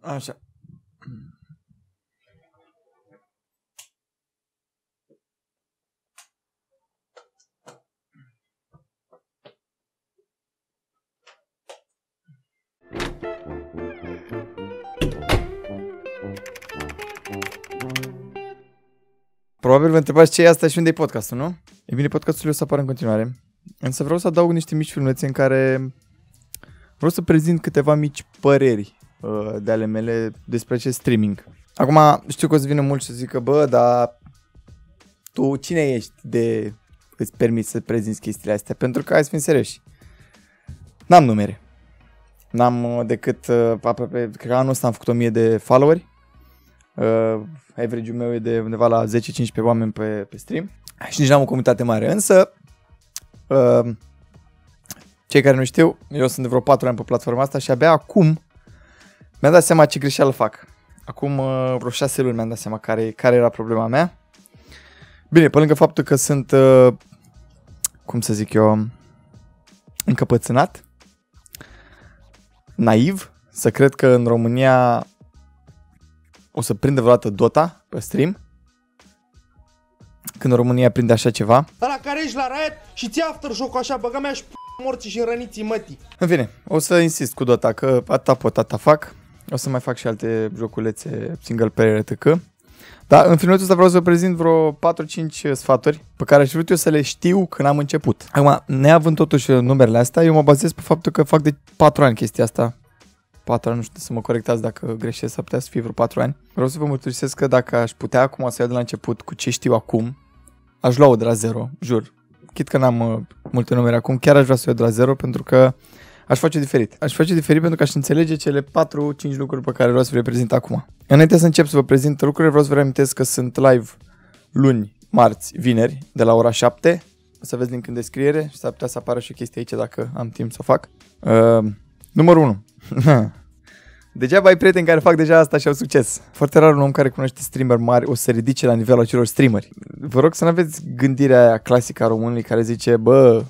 Așa. Probabil vă întrebați ce e asta și unde e podcastul, nu? E bine, podcastul o să apară în continuare. Însă vreau să adaug niște mici filmețe în care vreau să prezint câteva mici păreri uh, de ale mele despre acest streaming. Acum știu că o să vină mulți să zică, bă, dar tu cine ești de îți permiți să prezinți chestiile astea? Pentru că, hai să fim serioși, n-am numere. N-am uh, decât, uh, aproape, cred că anul ăsta am făcut 1000 de followeri. Uh, average-ul meu e de undeva la 10-15 oameni pe, pe stream. Și nici n-am o comunitate mare, însă uh, cei care nu știu, eu sunt de vreo 4 ani pe platforma asta și abia acum mi-am dat seama ce greșeală fac. Acum uh, vreo 6 luni mi-am dat seama care, care era problema mea. Bine, pe lângă faptul că sunt, uh, cum să zic eu, încăpățânat, naiv, să cred că în România o să prindă vreodată Dota pe stream, când România prinde așa ceva. Ăla care ești la Riot și ți aftershock așa, băga mea și p- morții și răniții mătii. În fine, o să insist cu Dota, că atâta pot, atâta fac. O să mai fac și alte joculețe single player etc. Dar în filmulețul ăsta vreau să prezint vreo 4-5 sfaturi pe care aș vrut eu să le știu când am început. Acum, neavând totuși numerele astea, eu mă bazez pe faptul că fac de 4 ani chestia asta. 4 ani, nu știu să mă corectați dacă greșesc, să putea să fie vreo 4 ani. Vreau să vă mărturisesc că dacă aș putea acum să iau de la început cu ce știu acum, aș lua-o de la zero, jur. Chit că n-am uh, multe numere acum, chiar aș vrea să o iau de la zero pentru că aș face diferit. Aș face diferit pentru că aș înțelege cele 4-5 lucruri pe care vreau să vi le prezint acum. Înainte să încep să vă prezint lucrurile, vreau să vă reamintesc că sunt live luni, marți, vineri, de la ora 7. O să vezi link în descriere și s-ar putea să apară și o chestie aici dacă am timp să o fac. Uh, numărul 1. Degeaba ai prieteni care fac deja asta și au succes. Foarte rar un om care cunoaște streamer mari o să se ridice la nivelul acelor streameri. Vă rog să nu aveți gândirea aia clasică a românului care zice, bă,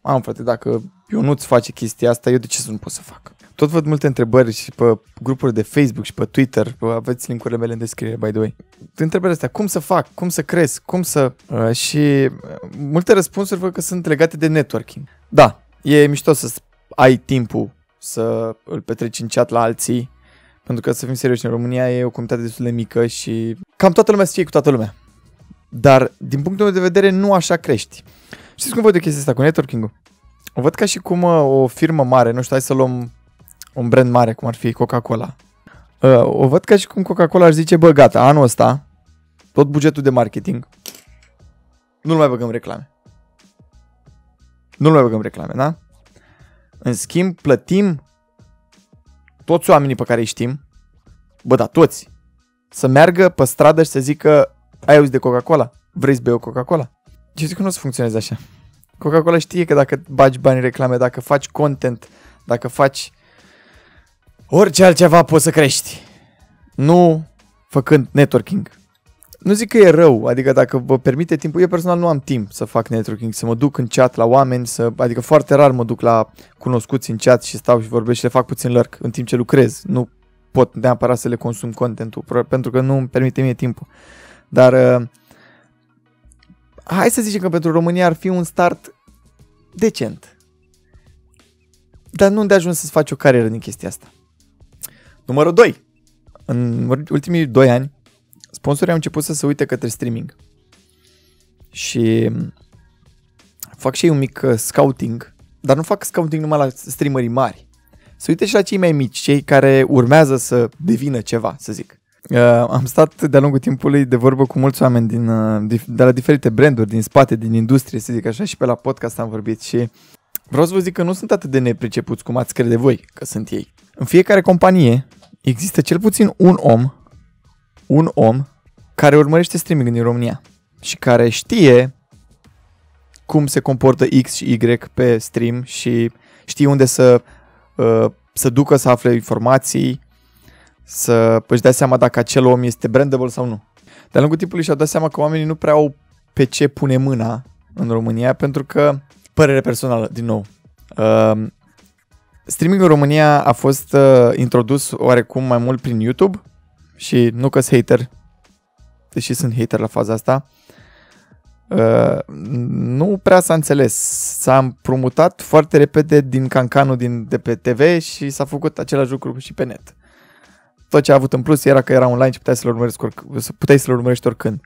am frate, dacă eu nu-ți face chestia asta, eu de ce să nu pot să fac? Tot văd multe întrebări și pe grupuri de Facebook și pe Twitter, aveți linkurile mele în descriere, by the way. Întrebările astea, cum să fac, cum să cresc, cum să... Uh, și uh, multe răspunsuri văd că sunt legate de networking. Da, e mișto să ai timpul să îl petreci în chat la alții, pentru că să fim serioși, în România e o comunitate destul de mică și cam toată lumea să fie cu toată lumea. Dar, din punctul meu de vedere, nu așa crești. Știți cum văd de chestia asta cu networking-ul? O văd ca și cum uh, o firmă mare, nu știu, hai să luăm un brand mare, cum ar fi Coca-Cola. Uh, o văd ca și cum Coca-Cola aș zice, bă, gata, anul ăsta, tot bugetul de marketing, nu-l mai băgăm reclame. Nu-l mai băgăm reclame, da? În schimb, plătim toți oamenii pe care îi știm, bă, da, toți, să meargă pe stradă și să zică, ai auzit de Coca-Cola? Vrei să bei o Coca-Cola? Eu zic că nu o să funcționeze așa. Coca-Cola știe că dacă bagi bani în reclame, dacă faci content, dacă faci orice altceva poți să crești. Nu făcând networking. Nu zic că e rău, adică dacă vă permite timpul, eu personal nu am timp să fac networking, să mă duc în chat la oameni, să, adică foarte rar mă duc la cunoscuți în chat și stau și vorbesc și le fac puțin lurk în timp ce lucrez. Nu pot neapărat să le consum contentul, pentru că nu îmi permite mie timpul. Dar uh, hai să zicem că pentru România ar fi un start decent. Dar nu de ajuns să-ți faci o carieră din chestia asta. Numărul 2. În ultimii 2 ani, sponsorii au început să se uite către streaming. Și fac și ei un mic uh, scouting, dar nu fac scouting numai la streamerii mari. Se uite și la cei mai mici, cei care urmează să devină ceva, să zic. Uh, am stat de-a lungul timpului de vorbă cu mulți oameni din, uh, de la diferite branduri, din spate, din industrie, să zic așa, și pe la podcast am vorbit și vreau să vă zic că nu sunt atât de nepricepuți cum ați crede voi că sunt ei. În fiecare companie există cel puțin un om, un om care urmărește streaming în România și care știe cum se comportă X și Y pe stream și știe unde să, uh, să ducă să afle informații, să își dea seama dacă acel om este brandable sau nu. De-a lungul timpului și-au dat seama că oamenii nu prea au pe ce pune mâna în România pentru că, părere personală, din nou, uh, streaming în România a fost uh, introdus oarecum mai mult prin YouTube și nu că hater, deși sunt hater la faza asta, uh, nu prea s-a înțeles. S-a împrumutat foarte repede din cancanul din, de pe TV și s-a făcut același lucru și pe net. Tot ce a avut în plus era că era online și puteai să-l urmărești, puteai să-l urmărești oricând.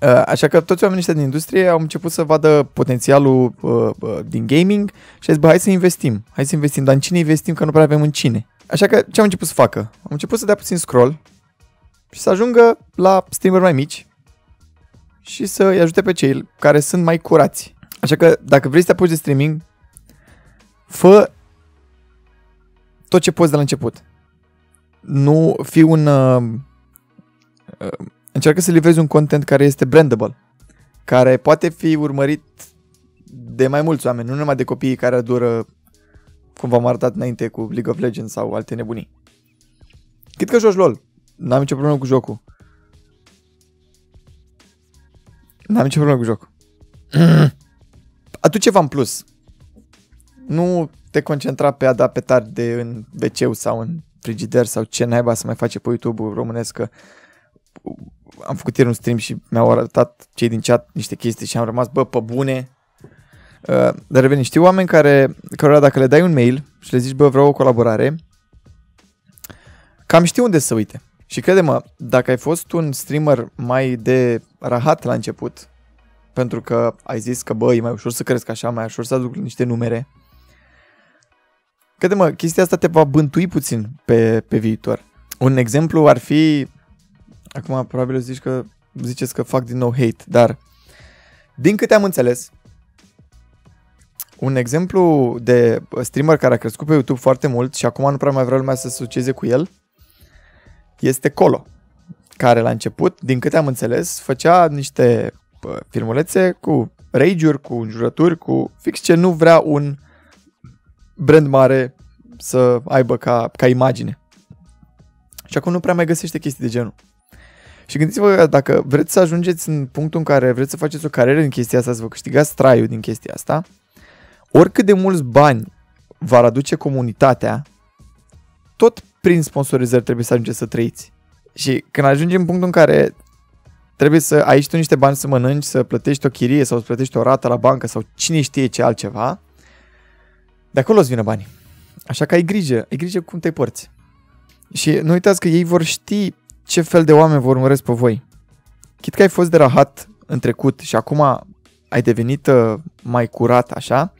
Uh, așa că toți oamenii ăștia din industrie au început să vadă potențialul uh, uh, din gaming și au zis, bă, hai să investim, hai să investim, dar în cine investim că nu prea avem în cine. Așa că ce am început să facă? Am început să dea puțin scroll și să ajungă la streamer mai mici și să îi ajute pe cei care sunt mai curați. Așa că dacă vrei să te apuci de streaming, fă tot ce poți de la început. Nu fi un... Uh, uh, încearcă să livrezi un content care este brandable, care poate fi urmărit de mai mulți oameni, nu numai de copiii care adoră, cum v-am arătat înainte, cu League of Legends sau alte nebunii. Cât că joci LOL, n-am nicio problemă cu jocul. N-am nicio problemă cu jocul. Atunci ceva în plus. Nu te concentra pe a da petard de în wc sau în frigider sau ce naiba să mai face pe YouTube românesc că am făcut ieri un stream și mi-au arătat cei din chat niște chestii și am rămas, bă, pe bune. Uh, dar reveni, știu oameni care, care dacă le dai un mail și le zici, bă, vreau o colaborare, cam știu unde să uite. Și crede-mă, dacă ai fost un streamer mai de rahat la început, pentru că ai zis că, bă, e mai ușor să cresc așa, mai ușor să aduc niște numere, crede-mă, chestia asta te va bântui puțin pe, pe viitor. Un exemplu ar fi Acum probabil zici că, ziceți că fac din nou hate, dar din câte am înțeles, un exemplu de streamer care a crescut pe YouTube foarte mult și acum nu prea mai vrea lumea să suceze cu el, este Colo, care la început, din câte am înțeles, făcea niște filmulețe cu rage cu înjurături, cu fix ce nu vrea un brand mare să aibă ca, ca imagine. Și acum nu prea mai găsește chestii de genul. Și gândiți-vă că dacă vreți să ajungeți în punctul în care vreți să faceți o carieră din chestia asta, să vă câștigați traiul din chestia asta, oricât de mulți bani va aduce comunitatea, tot prin sponsorizări trebuie să ajungeți să trăiți. Și când ajungi în punctul în care trebuie să ai tu niște bani să mănânci, să plătești o chirie sau să plătești o rată la bancă sau cine știe ce altceva, de acolo îți vină banii. Așa că ai grijă, ai grijă cum te porți. Și nu uitați că ei vor ști ce fel de oameni vă urmăresc pe voi. Chit că ai fost de rahat în trecut și acum ai devenit uh, mai curat așa,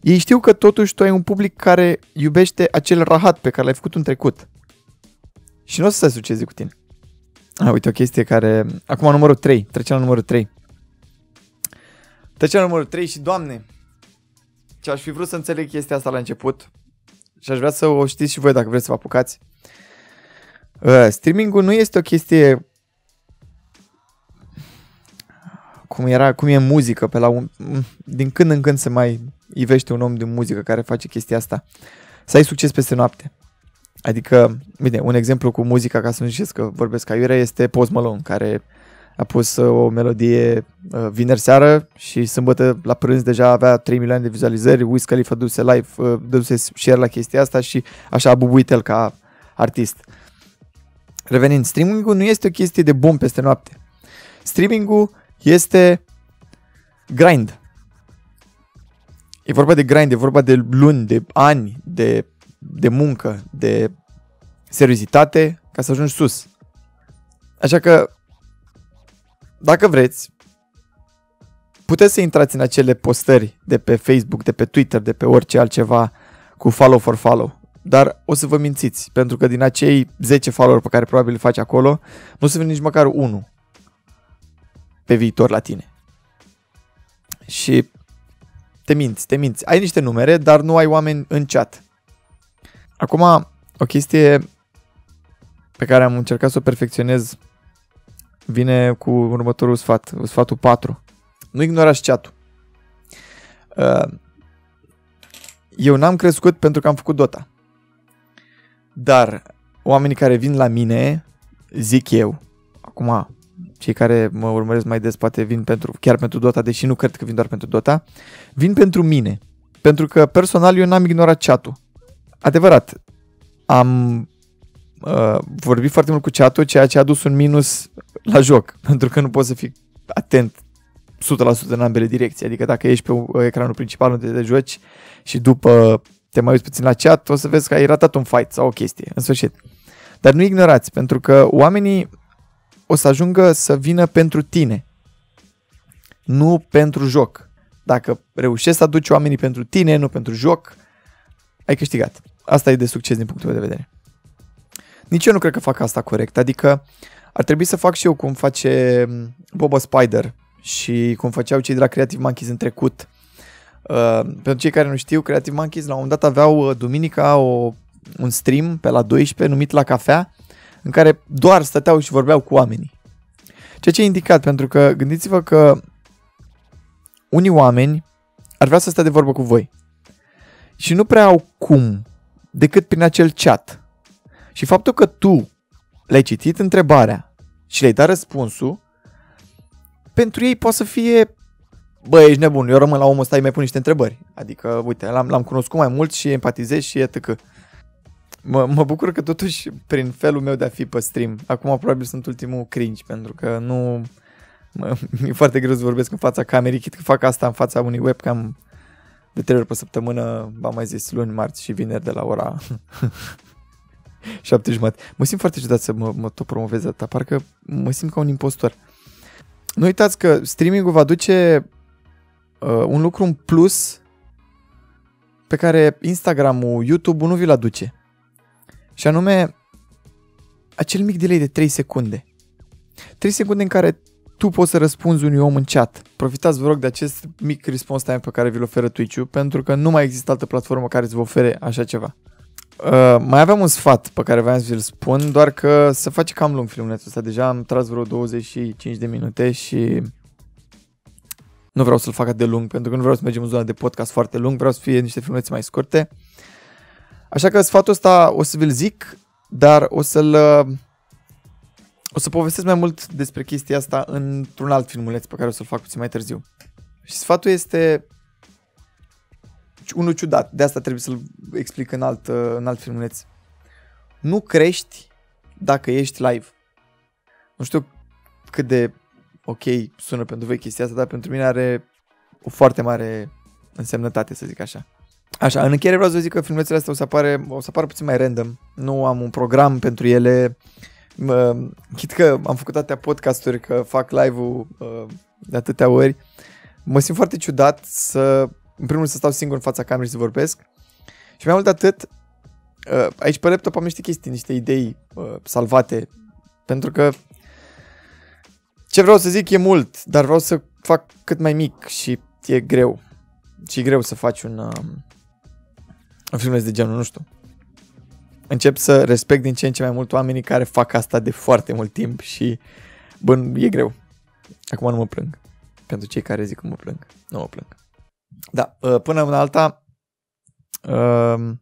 ei știu că totuși tu ai un public care iubește acel rahat pe care l-ai făcut în trecut. Și nu o să se suceze cu tine. A, uite o chestie care... Acum numărul 3. Trecem la numărul 3. Trecem la numărul 3 și, doamne, ce aș fi vrut să înțeleg chestia asta la început și aș vrea să o știți și voi dacă vreți să vă apucați. Uh, streamingul nu este o chestie cum era, cum e muzică pe la un, din când în când se mai ivește un om din muzică care face chestia asta. Să ai succes peste noapte. Adică, bine, un exemplu cu muzica, ca să nu ziceți că vorbesc ca iurea, este Post Malone, care a pus uh, o melodie uh, vineri seară și sâmbătă la prânz deja avea 3 milioane de vizualizări, Wiz Khalifa duse live, uh, duse share la chestia asta și așa a bubuit el ca artist. Revenind, streamingul nu este o chestie de bun peste noapte. Streamingul este grind. E vorba de grind, e vorba de luni, de ani, de, de muncă, de seriozitate ca să ajungi sus. Așa că, dacă vreți, puteți să intrați în acele postări de pe Facebook, de pe Twitter, de pe orice altceva cu follow for follow dar o să vă mințiți, pentru că din acei 10 follower pe care probabil îl faci acolo, nu o să vină nici măcar unul pe viitor la tine. Și te minți, te minți. Ai niște numere, dar nu ai oameni în chat. Acum, o chestie pe care am încercat să o perfecționez vine cu următorul sfat, sfatul 4. Nu ignorați chat-ul. Uh, eu n-am crescut pentru că am făcut Dota. Dar oamenii care vin la mine, zic eu, acum cei care mă urmăresc mai des poate vin pentru, chiar pentru Dota, deși nu cred că vin doar pentru Dota, vin pentru mine. Pentru că personal eu n-am ignorat chat-ul. adevărat, am uh, vorbit foarte mult cu chat ceea ce a adus un minus la joc, pentru că nu poți să fii atent 100% în ambele direcții. Adică dacă ești pe ecranul principal unde te joci și după te mai uiți puțin la chat, o să vezi că ai ratat un fight sau o chestie, în sfârșit. Dar nu ignorați, pentru că oamenii o să ajungă să vină pentru tine, nu pentru joc. Dacă reușești să aduci oamenii pentru tine, nu pentru joc, ai câștigat. Asta e de succes din punctul meu de vedere. Nici eu nu cred că fac asta corect, adică ar trebui să fac și eu cum face Boba Spider și cum făceau cei de la Creative Monkeys în trecut. Uh, pentru cei care nu știu, Creative Monkeys la un moment dat aveau uh, duminica o, un stream pe la 12 numit La Cafea, în care doar stăteau și vorbeau cu oamenii. Ceea ce e indicat, pentru că gândiți-vă că unii oameni ar vrea să stea de vorbă cu voi și nu prea au cum decât prin acel chat. Și faptul că tu le-ai citit întrebarea și le-ai dat răspunsul, pentru ei poate să fie bă, ești nebun, eu rămân la omul ăsta, îi mai pun niște întrebări. Adică, uite, l-am, l-am cunoscut mai mult și empatizez și e că Mă, mă bucur că totuși, prin felul meu de a fi pe stream, acum probabil sunt ultimul cringe, pentru că nu... Mă, e foarte greu să vorbesc în fața camerei, chit că fac asta în fața unui webcam de trei ori pe săptămână, v-am mai zis, luni, marți și vineri de la ora 7 jumate. Mă simt foarte ciudat să mă, mă tot promovez atâta, parcă mă simt ca un impostor. Nu uitați că streaming-ul va duce uh, un lucru în plus pe care Instagram-ul, YouTube-ul nu vi-l aduce. Și anume acel mic delay de 3 secunde. 3 secunde în care tu poți să răspunzi unui om în chat. Profitați, vă rog, de acest mic response time pe care vi-l oferă Twitch-ul, pentru că nu mai există altă platformă care să vă ofere așa ceva. Uh, mai aveam un sfat pe care vreau să vi-l spun, doar că se face cam lung filmulețul ăsta. Deja am tras vreo 25 de minute și nu vreau să-l fac de lung, pentru că nu vreau să mergem în zona de podcast foarte lung, vreau să fie niște filmulețe mai scurte. Așa că sfatul ăsta o să vi-l zic, dar o să-l o să povestesc mai mult despre chestia asta într-un alt filmuleț pe care o să-l fac puțin mai târziu. Și sfatul este unul ciudat, de asta trebuie să-l explic în alt, în alt filmuleț. Nu crești dacă ești live. Nu știu cât de ok sună pentru voi chestia asta, dar pentru mine are o foarte mare însemnătate, să zic așa. Așa, în încheiere vreau să zic că filmulețele astea o să, apare, o să apară puțin mai random. Nu am un program pentru ele. Chit că am făcut atâtea podcasturi, că fac live-ul uh, de atâtea ori. Mă simt foarte ciudat să, în primul rând, să stau singur în fața camerei și să vorbesc. Și mai mult de atât, uh, aici pe laptop am niște chestii, niște idei uh, salvate. Pentru că ce vreau să zic e mult, dar vreau să fac cât mai mic și e greu. Și e greu să faci un, în filme de genul, nu știu. Încep să respect din ce în ce mai mult oamenii care fac asta de foarte mult timp și, bă, e greu. Acum nu mă plâng. Pentru cei care zic că mă plâng. Nu mă plâng. Da, ă, până în alta, uh,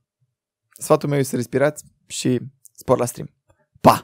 sfatul meu este să respirați și spor la stream. Pa!